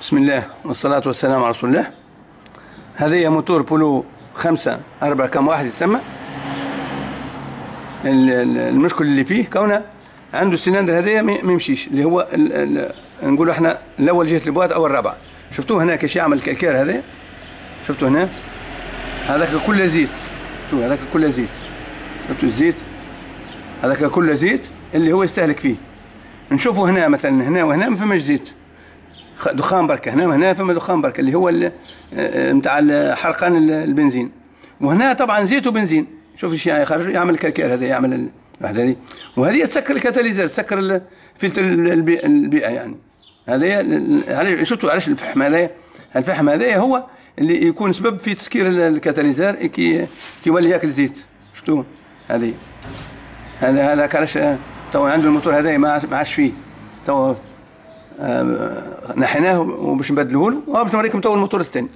بسم الله والصلاة والسلام على رسول الله هذا هي موتور بولو خمسة أربعة كم واحد يسمى ال- ال- المشكل اللي فيه كونه عنده السلندر هذايا ما يمشيش اللي هو ال نقولوا إحنا الأول جهه البواد أو الرابعه شفتوه هنا كيش يعمل ال calcaire هذا شفتوه هنا هذاك كله زيت شفتوه هذاك كله زيت شفتوا الزيت هذاك كله زيت اللي هو يستهلك فيه نشوفوا هنا مثلا هنا وهنا ما فماش زيت دخان بركة. هنا وهنا فما دخان بركة اللي هو آه، نتاع ال- حرقان ال- البنزين. وهنا طبعا زيت وبنزين. شوف إيش يخرج يعمل ال calcaire هذا يعمل ال- الواحده هذه. وهذه تسكر ال catalyseur تسكر فلتر ال- البي- البيئة يعني. هذا علاش- شفتوا علاش الفحم هذا؟ الفحم هذا هو اللي يكون سبب في تسكير ال- ال catalyseur كي كيولي ياكل زيت. شفتوه هذه. هذا هذا علاش تو عنده الموتور هذا ما عادش- فيه. تو آه، نحيناه وباش نبدلوه له وباش نوريكم تو الموتور الثاني.